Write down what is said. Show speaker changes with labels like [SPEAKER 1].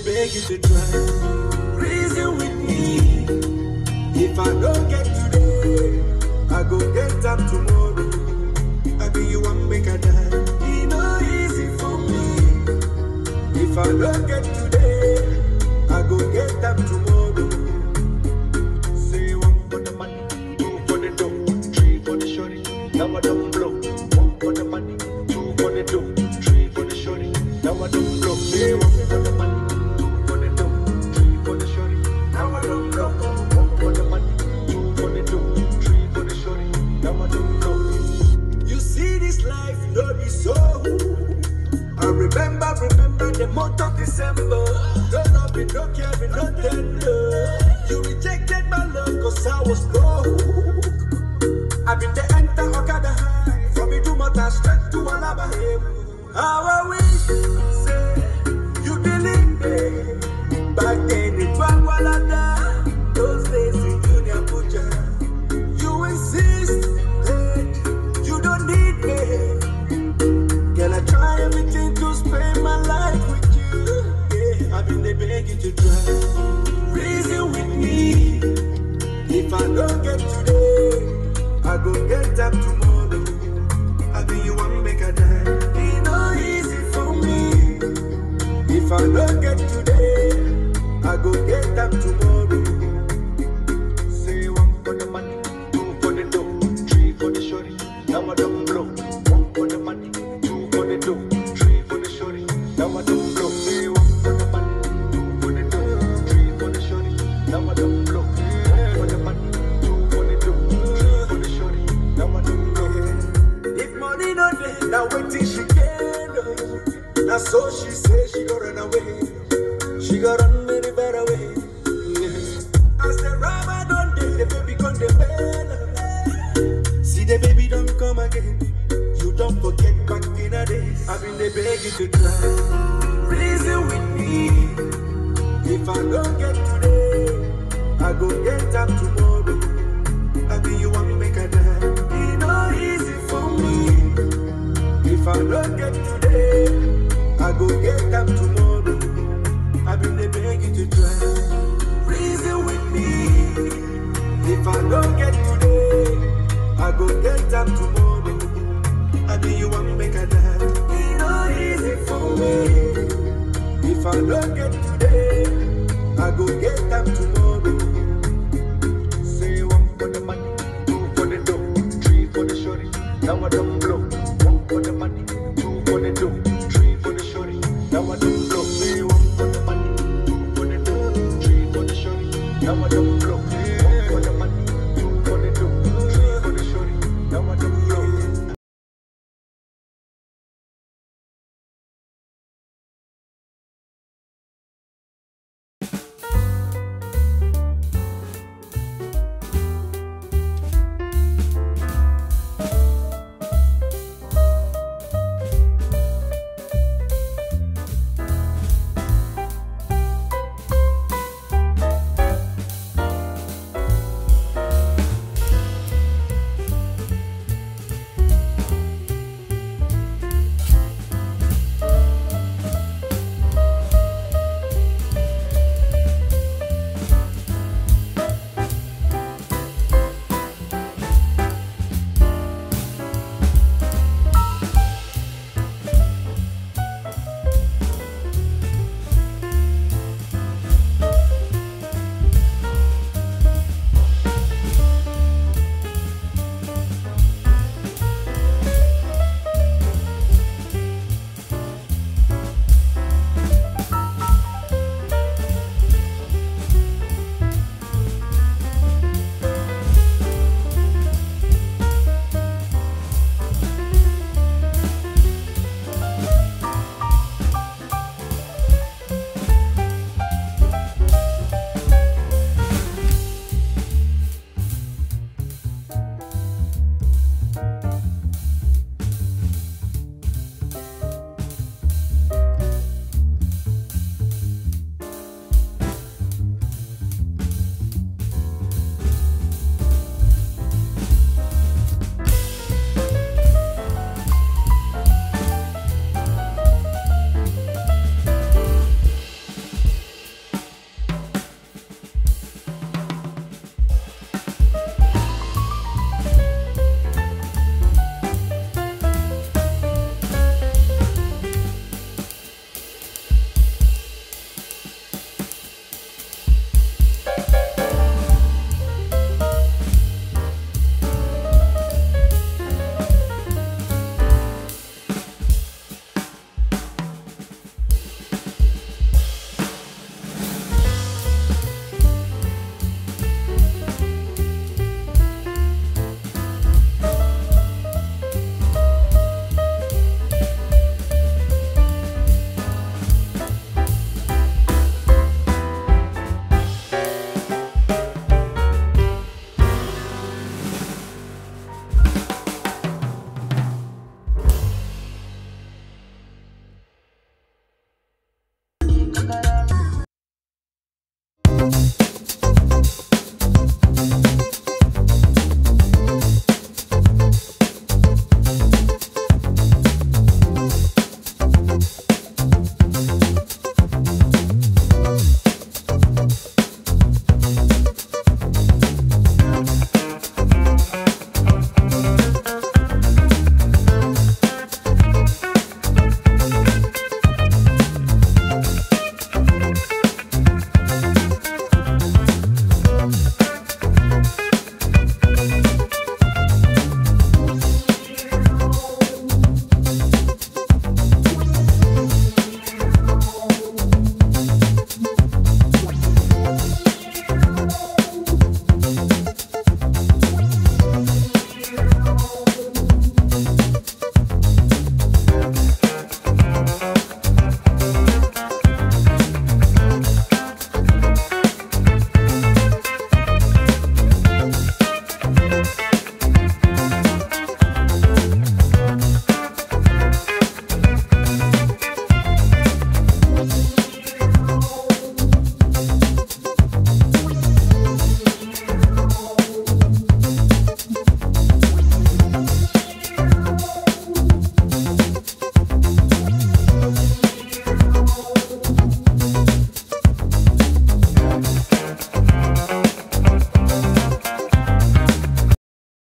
[SPEAKER 1] days. I've been the beg you to try. Reason with me. If I don't get today, I go get up tomorrow. I be you one make a die. It no easy for me. If I don't get today, I go get up tomorrow. Say one for the money, two for the dough, three for the shorty. Now I She got run very far. Yeah. As the rubber don't dey, the baby come the bell. See the baby don't come again. You don't forget back in the days. I've been the begging to try. Reason with me. If I don't get today, I go get up tomorrow. I be you one make a die. It no easy for me. If I don't get today, I go get up tomorrow. If I don't get today, I go get them tomorrow. I do you want me make a dance. It's no easy for me. If I don't get today, I go get them tomorrow. Say one for the money, two for the dough, three for the shorty. Now I don't blow. One for the money, two for the dough. three for the shorty. Now I don't blow.